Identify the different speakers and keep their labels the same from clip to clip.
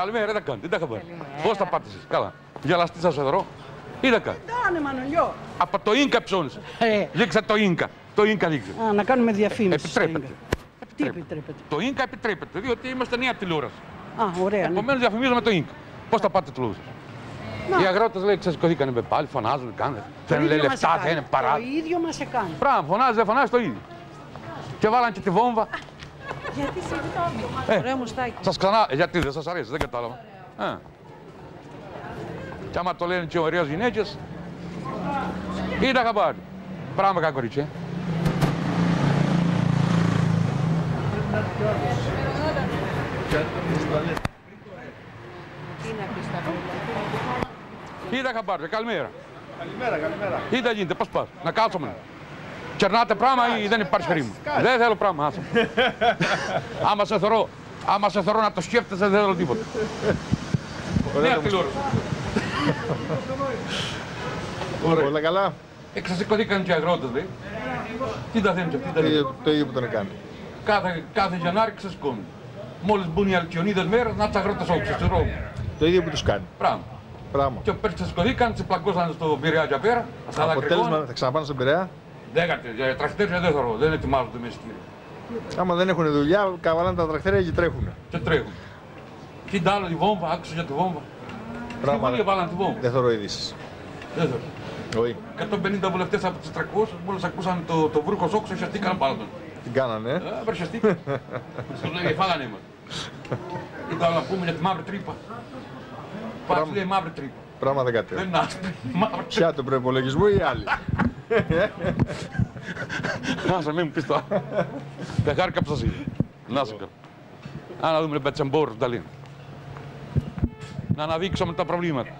Speaker 1: Καλημέρα, τι τα κάνετε, τι τα χαμπάρι. Πώς τα πάτε εσείς, καλά. Γελαστή σας εδώ. Τι τα κάνετε.
Speaker 2: Κάνε Μανολιό.
Speaker 1: Από το Ίνκα ψώνεις.
Speaker 2: Ε,
Speaker 1: Δείξε το Ίνκα. Το Ίνκα δείξε.
Speaker 2: α, να κάνουμε διαφήμιση. στο
Speaker 1: Επιτρέπεται.
Speaker 2: Ίνκα. Τι επιτρέπεται.
Speaker 1: Το Ίνκα επιτρέπεται, διότι είμαστε νέα τηλεόραση.
Speaker 2: Α, ωραία. Ναι.
Speaker 1: Επομένως διαφημίζουμε το Ίνκα. Πώς τα πάτε τηλεόραση.
Speaker 2: Να.
Speaker 1: Οι αγρότες λέει ξεσηκωθήκανε με πάλι, φωνάζουν, κάνουν.
Speaker 2: Το
Speaker 1: Θέλουν λέει
Speaker 2: ίδιο μας
Speaker 1: λεφτά,
Speaker 2: έκανε.
Speaker 1: θέλουν παρά.
Speaker 2: Το ίδιο μας έκανε.
Speaker 1: Πράγμα, φωνάζει, δεν φωνάζει το ίδιο. Και βάλαν και τη βόμβα.
Speaker 3: Γιατί συγγνώμη.
Speaker 1: Ε.
Speaker 3: Ωραίο μουστάκι.
Speaker 1: Σας ξανά. Ε, γιατί δεν σας αρέσει, δεν κατάλαβα. Ε. Και άμα το λένε και ωραίε γυναίκες. Είδα χαμπάρι. Πράγμα κακό κορίτσι. ε.
Speaker 3: Τι να πεις τα παιδιά.
Speaker 1: Είδα χαμπάρι, καλημέρα.
Speaker 4: Καλημέρα, καλημέρα.
Speaker 1: Τι θα γίνεται, πώς πας, να κάτσουμε. Κερνάτε πράγμα ή δεν υπάρχει χρήμα. Δεν θέλω πράγμα, άσε. άμα σε θωρώ, άμα σε θωρώ να το σκέφτεσαι, δεν θέλω τίποτα. Νέα τηλεόραση.
Speaker 4: Όλα καλά;
Speaker 1: Εξασηκωθήκαν και οι αγρότες, λέει. Τι τα θέλουν και αυτοί τα
Speaker 4: Το
Speaker 1: λένε.
Speaker 4: ίδιο- Το ίδιο που τον κάνει.
Speaker 1: Κάθε, κάθε Γενάρη ξεσηκώνουν. Μόλις μπουν οι αλκιονίδες μέρες, να τους αγρότες όξεις, στους ρόμους.
Speaker 4: Το ίδιο που τους κάνει.
Speaker 1: Πράγμα.
Speaker 4: Πράγμα.
Speaker 1: Και πέρσι ξεσηκωθήκαν, τις πλακώσαν στο Πειραιά και πέρα. Αυτά τα
Speaker 4: Αποτέλεσμα
Speaker 1: κρυγόνα.
Speaker 4: θα ξαναπάνε στον Πειραιά;
Speaker 1: Δέκατε, για τραχτές δεν θέλω, δεν ετοιμάζονται με εισιτήριο.
Speaker 4: Άμα δεν έχουν δουλειά, καβαλάνε τα τρακτέρια και τρέχουν.
Speaker 1: Και τρέχουν. Τι τ' άλλο, τη βόμβα, άκουσα για τη βόμβα. Στη
Speaker 4: Πράγμα.
Speaker 1: Βουλή βάλαν τη βόμβα.
Speaker 4: Δεν θεωρώ ειδήσεις.
Speaker 1: Δεν θέλω.
Speaker 4: Όχι.
Speaker 1: 150 βουλευτές από τις 300, μόλις ακούσαν το, το βρούχος σόξο, χιαστήκαν πάνω τον.
Speaker 4: Την κάνανε. ε.
Speaker 1: Ε, βαρσιαστήκαν. Σου λέει, φάγανε μας. Τι άλλο να πούμε για τη μαύρη τρύπα. Πάει, σου λέει μαύρη τρύπα.
Speaker 4: Πράγμα δεν
Speaker 1: Δεν
Speaker 4: κατέβει.
Speaker 1: είναι άσπρη, μαύρη τρύπα.
Speaker 4: Ποια τον προπολογισμό ή άλλοι.
Speaker 1: Να σε μην μου πεις το άλλο. Δεν χάρηκα που σας είδα. Να σε καλά. Α, να δούμε μπετσεμπόρ του Ταλίν. Να αναδείξουμε τα προβλήματα.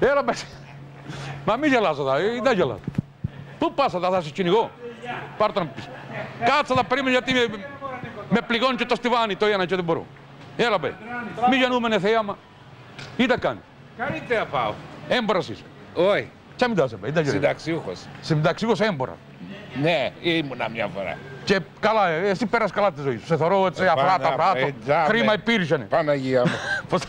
Speaker 1: Έλα μπέτσε. Μα μην γελάς εδώ, ε, δεν γελάς. Πού πας εδώ, θα σε κυνηγώ. Πάρ' το να μου πεις. Κάτσε να περίμενε γιατί με, με πληγώνει και το στιβάνι το ένα και δεν μπορώ. Έλα μπέ. Μην γεννούμενε θέαμα. Τι τα κάνει;
Speaker 5: Καλύτερα πάω.
Speaker 1: Έμπορας είσαι.
Speaker 5: Όχι,
Speaker 1: Τι μην τάσαι, δεν γελάς.
Speaker 5: συνταξιούχος.
Speaker 1: Συνταξίγος έμπορα.
Speaker 5: Ναι, ήμουνα μια φορά.
Speaker 1: Και καλά, ε, εσύ πέρασε καλά τη ζωή σου. Σε θωρώ έτσι αφρά τα
Speaker 5: Πανα-
Speaker 1: βράτο.
Speaker 5: ε, τζάμε.
Speaker 1: Χρήμα υπήρχε.
Speaker 5: Παναγία μου.
Speaker 1: Πώς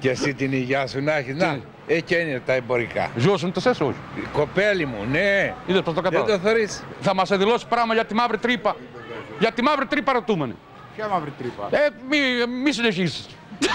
Speaker 5: και εσύ την υγεία σου να έχεις. Να, εκεί είναι τα εμπορικά.
Speaker 1: ζώσουν το σέσαι, όχι;
Speaker 5: Η κοπέλη μου, ναι.
Speaker 1: Είδες πώς το
Speaker 5: Δεν
Speaker 1: κατάλαβα.
Speaker 5: το θωρείς.
Speaker 1: Θα μας δηλώσει πράγμα για τη μαύρη τρύπα. Για τη μαύρη τρύπα ρωτούμενη.
Speaker 4: Ποια μαύρη τρύπα;
Speaker 1: Ε, μη, μη συνεχίσεις.